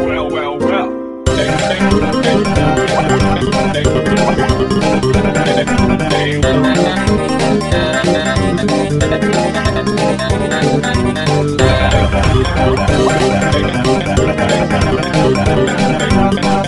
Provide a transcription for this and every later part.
Well, well, well.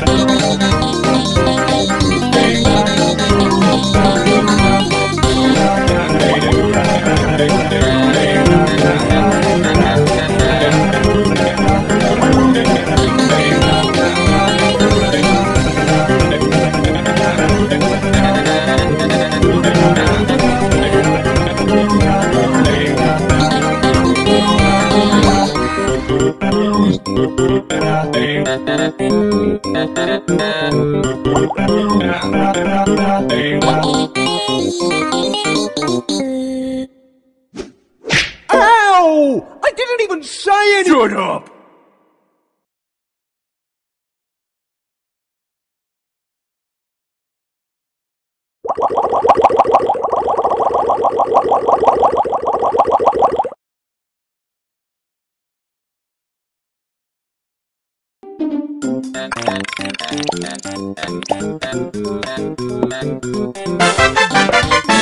Ow! I didn't even say anything! Shut up! Thank you.